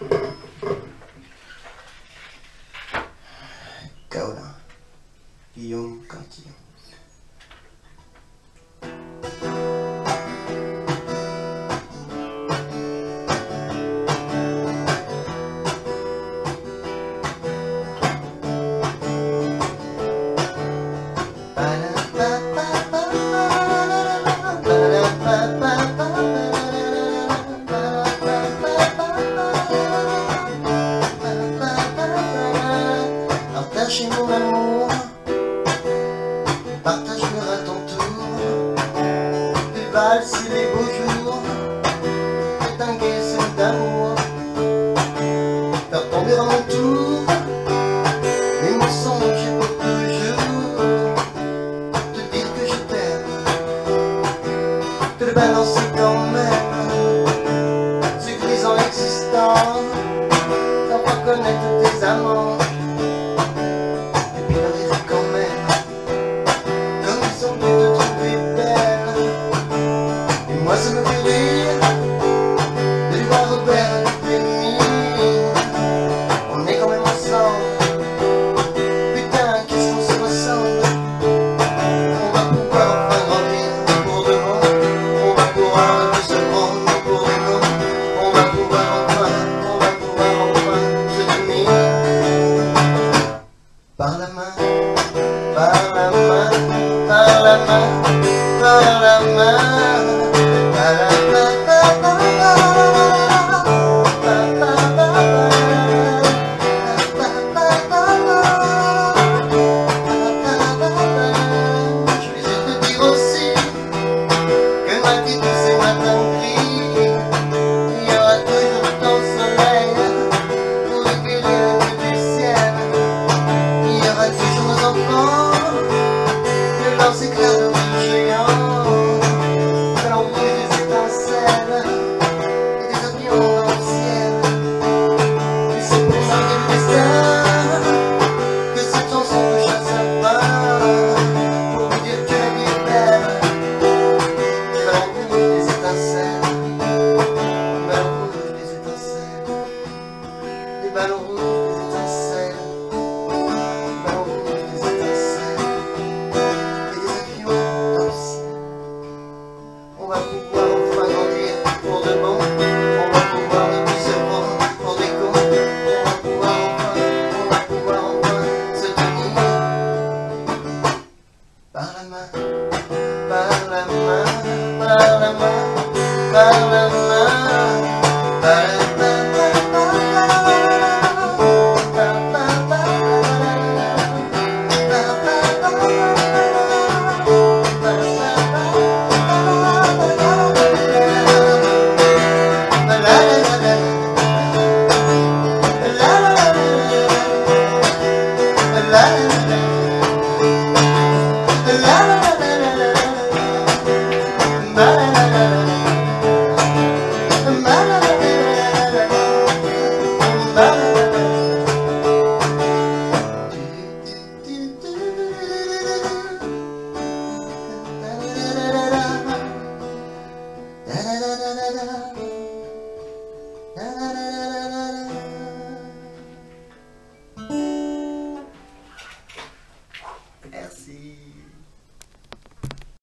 Go now. Young Kachiyama. bells Palama, Palama, Palama On va pouvoir grandir pour de bon, pour le pouvoir de plus se prendre, pour des cons, pour le pouvoir en moins, pour le pouvoir en moins se tenir par la main, par la main, par la main, par la main.